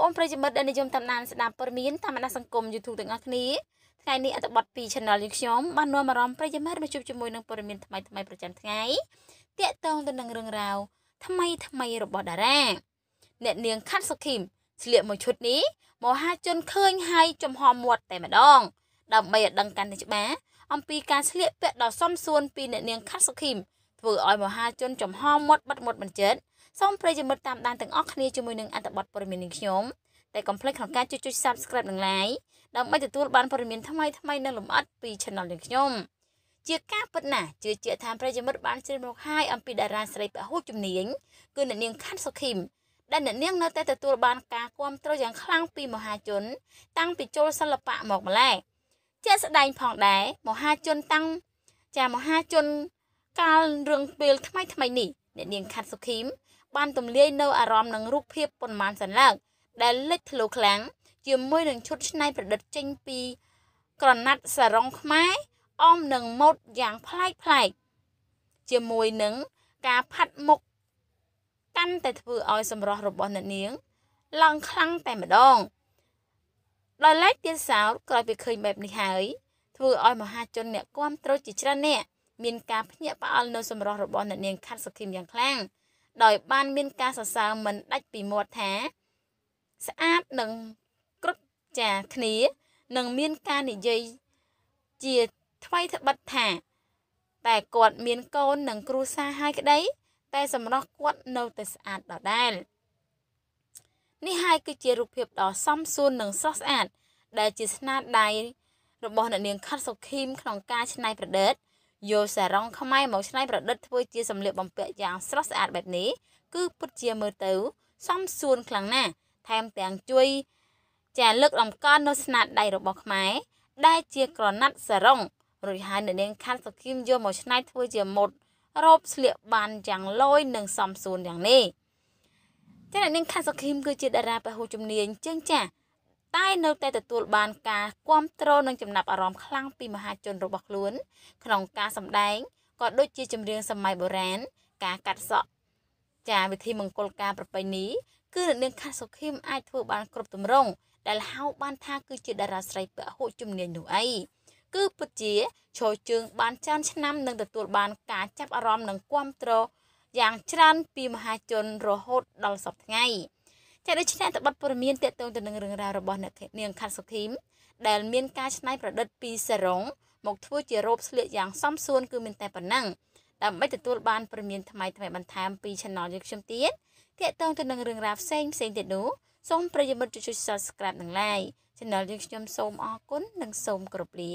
ប្អូនប្រិយមិត្តដែលនិយមតាមដានស្ដាប់ព័ត៌មានតាមបណ្ដាសង្គម YouTube ទាំងអស់គ្នាថ្ងៃនេះអត្ថបទពី Channel យើងខ្ញុំបាននាំអារម្មណ៍ប្រិយមិត្តមកជួបជាមួយនឹងព័ត៌មានថ្មីថ្មីប្រចាំថ្ងៃតាក់ទងទៅនឹងរឿងរ៉ាវថ្មីថ្មីរបស់តារាអ្នកនាងខាន់សុខីមស្លៀកមួយឈុតនេះមហាជនឃើញហើយចំហមាត់តែម្ដង ដើម្បីឲ្យដឹងកាន់តែច្បាស់អំពីការស្លៀកពាក់ដ៏សមសួនពីអ្នកនាងខាន់សុខីមធ្វើឲ្យមហាជនចំហមាត់បិទមាត់បញ្ចិត សូមប្រិយមិត្តតាមដានទាំងអស់គ្នាជាមួយនឹងអត្ថបទព័ត៌មាននេះខ្ញុំតែកុំភ្លេចក្នុងការចុចចុច Subscribe និង Like ដើម្បីទទួលបានព័ត៌មានថ្មីថ្មីនិងលម្អិតពី Channel នេះខ្ញុំជាការពិតណាស់ជឿជាក់ថាប្រិយមិត្តបានជ្រាបមកហើយអំពីតារាស្រីពហុជំនាញគឺអ្នកនាងខាន់សុខីមដែលអ្នកនាងនៅតែទទួលបានការគាំទ្រយ៉ាងខ្លាំងពីមហាជន តាំងពីចូលសិល្បៈមកម្ល៉េះជាស្ដែងផងដែរមហាជនតាំងចាមហាជនកាលរឿងពេលថ្មីថ្មីនេះអ្នកនាងខាន់សុខីម បានទម្លាយនៅអារម្មណ៍នឹងរូបភាពប៉ុន្មានសន្លឹកដែលលេចធ្លោខ្លាំងជាមួយនឹងឈុតឆ្នៃប្រឌិតចេញពី ក្រណាត់សារ៉ុងខ្មែរអមនឹងម៉ូតយ៉ាងប្លែកប្លែកជាមួយនឹងការផាត់មុខកាន់តែធ្វើឲ្យសម្រស់របស់អ្នកនាងឡើងខ្លាំងតែម្ដងដោយឡែកទៀតសោតក្រោយពីឃើញបែបនេះហើយធ្វើឲ្យមហាជនអ្នកគាំទ្រជាច្រើនអ្នកមានការភ្ញាក់ផ្អើលនៅសម្រស់របស់អ្នកនាងខាត់សុខីមយ៉ាងខ្លាំង ដោយបានមានការសរសើរមិនដាច់ពីមាត់ថា ស្អាតនិងគ្រប់ចាគ្នានឹងមានការនិយាយជាថ្មីត្បិតថា តែគាត់មានកូននិងគ្រួសារហើយក្តី តែសម្រស់គាត់នៅតែស្អាតដដែលនេះហើយគឺជារូបភាពដ៏សមសួននិងស្រស់ស្អាតដែលជាស្នាដៃរបស់អ្នកនាងខាត់សុខីមក្នុងការច្នៃប្រឌិត យកសារ៉ុងខ្មែរមកច្នៃប្រឌិតធ្វើជាសម្លៀកបំពាក់យ៉ាងស្រស់ស្អាតបែបនេះគឺពិតជាមើលទៅសមសួនខ្លាំងណាស់ថែមទាំងជួយចាលើកតម្កើងនៅស្នាដៃរបស់ខ្មែរដែលជាក្រណាត់សារ៉ុងរួចហើយនៅនាងខាន់សុគីមយកមកច្នៃធ្វើជាម៉ូតរ៉ូបស្លៀកបានយ៉ាងលយនិងសមសួនយ៉ាងនេះចាអ្នកនាងខាន់សុគីមគឺជាតារាពហុជំនាញជើងចាស់ តែនៅតែទទួលបានការគ្រប់គ្រងនិងចំណាប់អារម្មណ៍ខ្លាំងពីមហាជនរបស់ខ្លួន ក្នុងការសម្ដែងក៏ដូចជាចម្រៀងសម័យបុរាណការកាត់សក់ចាវិធីមង្គលការប្រពៃណីគឺអ្នកនាងខាសុខីមអាចធ្វើបានគ្រប់ទម្រង់ដែលហៅបានថាគឺជាតារាស្រីពហុជំនាញនោះអីគឺពិតជាឈរជើងបានចានឆ្នាំនិងទទួលបានការចាប់អារម្មណ៍និងគ្រប់គ្រងយ៉ាងច្រើនពីមហាជនរហូតដល់សពថ្ងៃ ចាដូច្នេះតបတ်ព័រមានតកតងទៅនឹងរឿងរ៉ាវរបស់អ្នកនាងខាត់សុខីមដែលមានការច្នៃប្រឌិតពីសារ៉ុងមកធ្វើជារ៉ូបស្លៀកយ៉ាងសមសួនគឺមានតែប៉ុណ្ណឹងដើម្បីទទួលបានព័ត៌មានថ្មីថ្មីបន្ថែមពី Channel យើងខ្ញុំទៀតតកតងទៅនឹងរឿងរ៉ាវផ្សេងផ្សេងទៀតនោះសូមប្រិយមិត្តជួយ Subscribe និង Like Channel យើងខ្ញុំសូមអរគុណនិងសូមគោរពលា